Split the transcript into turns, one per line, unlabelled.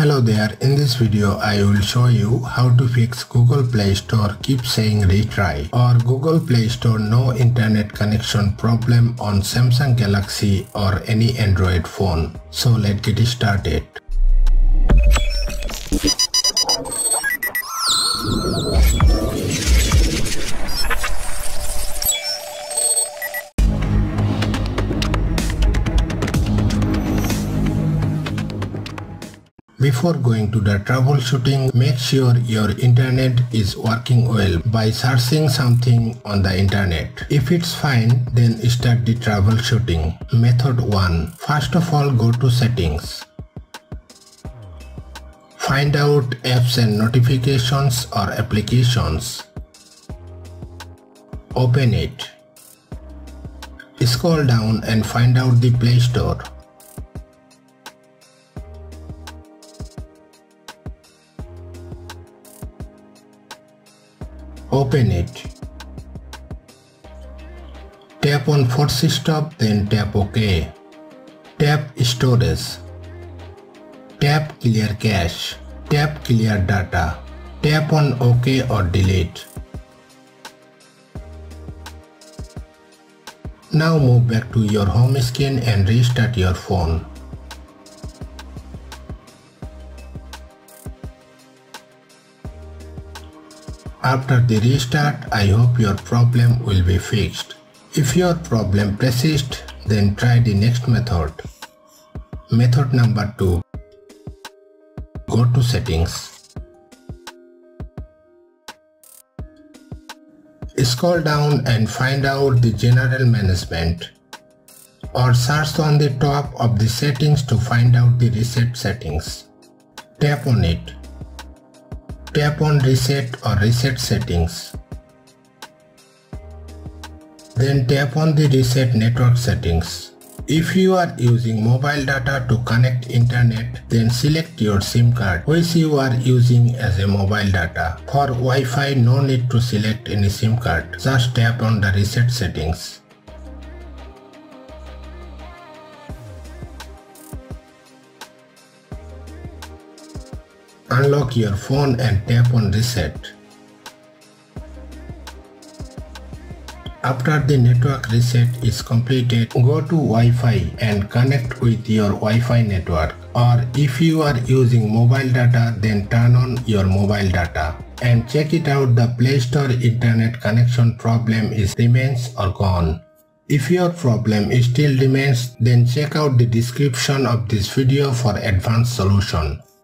Hello there, in this video I will show you how to fix Google Play Store keep saying retry or Google Play Store no internet connection problem on Samsung Galaxy or any Android phone. So let's get started. Before going to the troubleshooting, make sure your internet is working well by searching something on the internet. If it's fine, then start the troubleshooting. Method 1. First of all, go to settings. Find out apps and notifications or applications. Open it. Scroll down and find out the Play Store. Open it. Tap on force stop then tap OK. Tap storage. Tap clear cache. Tap clear data. Tap on OK or delete. Now move back to your home screen and restart your phone. After the restart, I hope your problem will be fixed. If your problem persists, then try the next method. Method number 2. Go to settings. Scroll down and find out the general management or search on the top of the settings to find out the reset settings. Tap on it. Tap on reset or reset settings. Then tap on the reset network settings. If you are using mobile data to connect internet, then select your SIM card which you are using as a mobile data. For Wi-Fi no need to select any SIM card, just tap on the reset settings. Unlock your phone and tap on reset. After the network reset is completed, go to Wi-Fi and connect with your Wi-Fi network. Or if you are using mobile data, then turn on your mobile data and check it out the Play Store internet connection problem is remains or gone. If your problem still remains, then check out the description of this video for advanced solution.